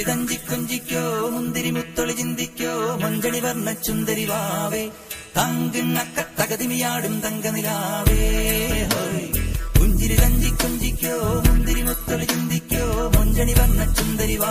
മുന്തിരി തഞ്ചി കുഞ്ചിക്കോ മുന്തിരി മുത്തൊളി ചിന്തിക്കോ മഞ്ചണി വർണ ചുന്തരി വാവേ. തങ്കിണ്ണക്ക തകതിമിയാടും തങ്കനിലാവേ. കുഞ്ചിരി തഞ്ചി കുഞ്ചിക്കോ മുന്തിരി മുത്തൊളി ചിന്തിക്കോ മഞ്ചണി വർണ ചുന്തരി വാ